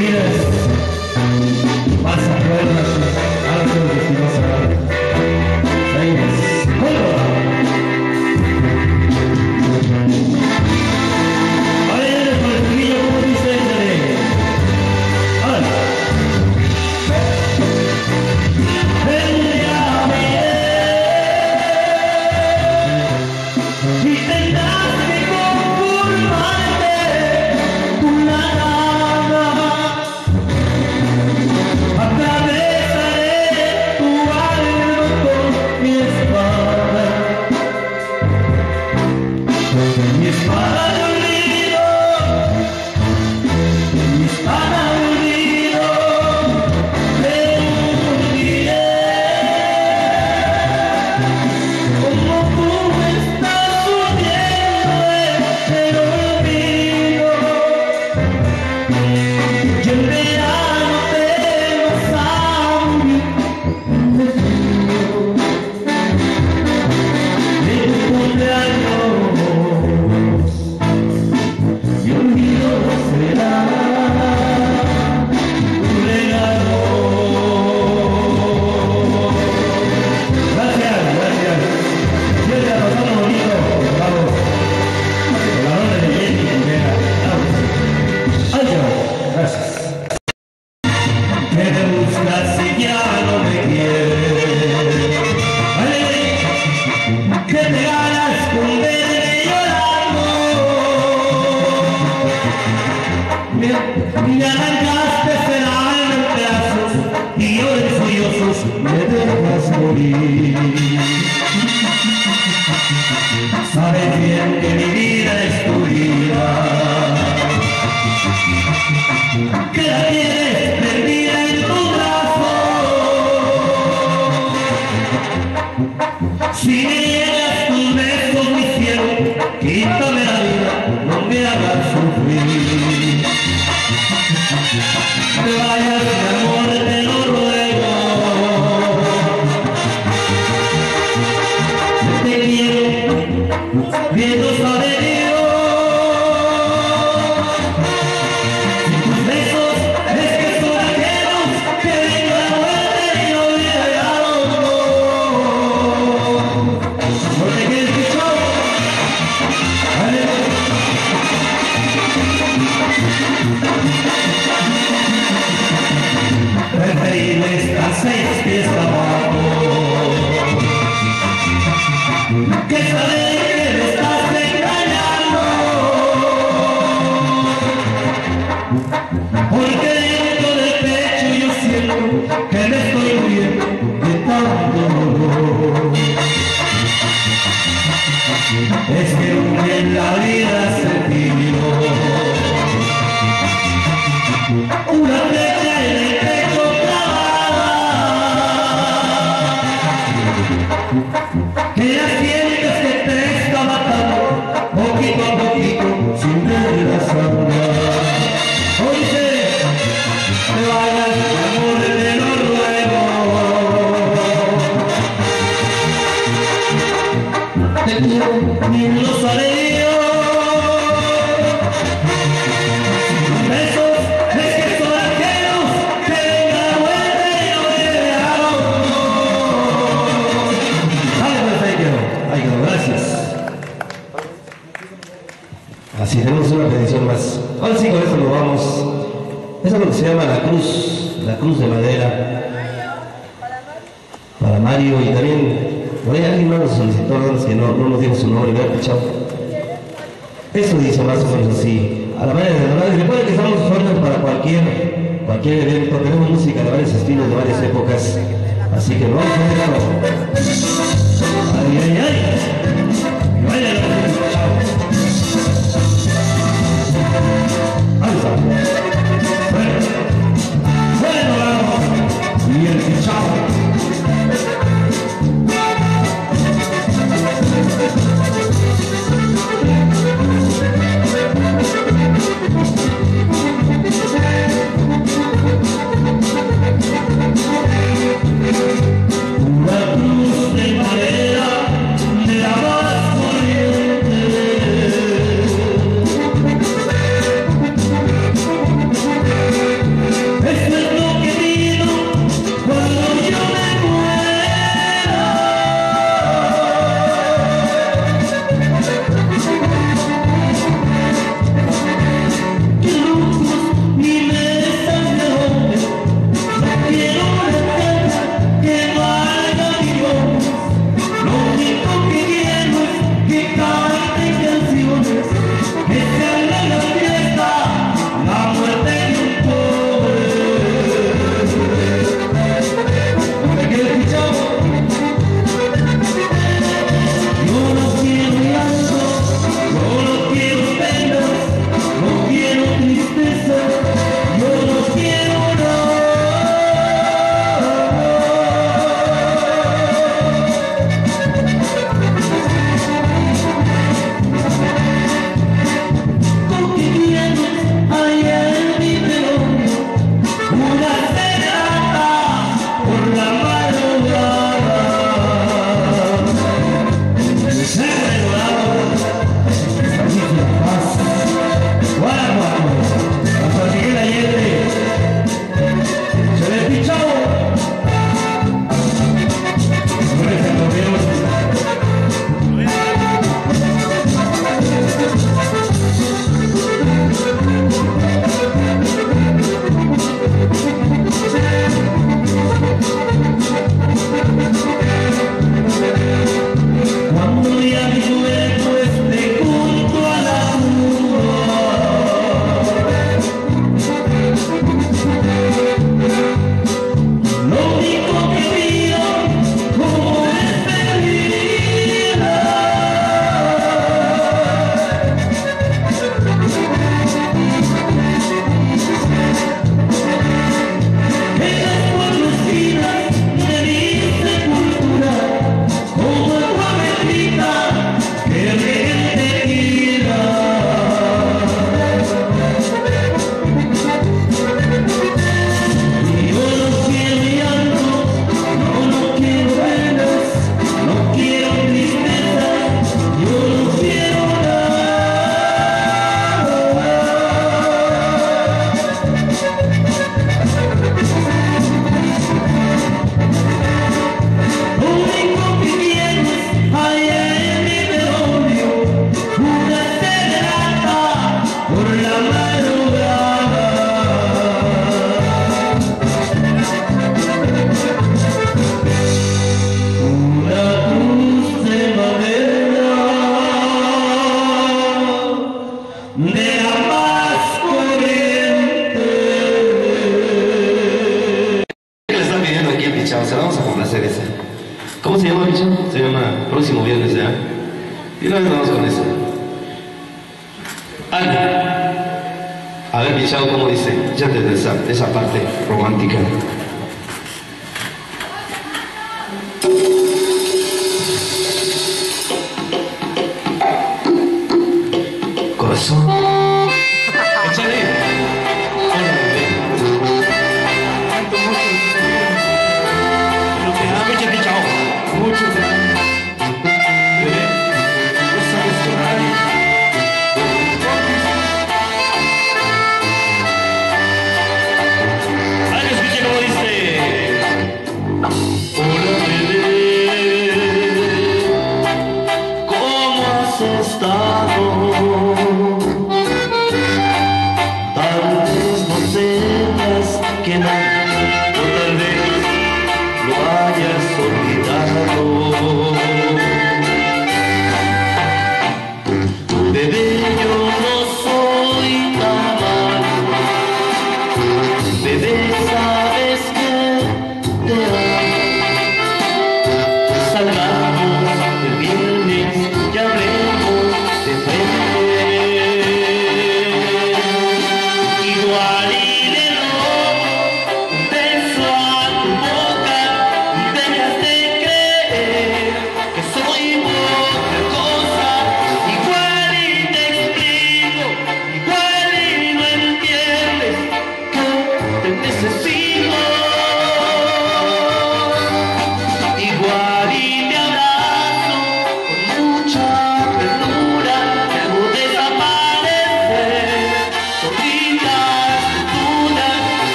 leaders must approach us out of the need. Vendo só delícia Eso dice más o menos así. A la manera de la madre, recuerden que estamos sordos para cualquier, cualquier evento, tenemos música de varios estilos, de varias épocas. Así que vamos a hacerlo. ¡Ay, ay, ay!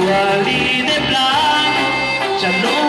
Igual y de plano ya no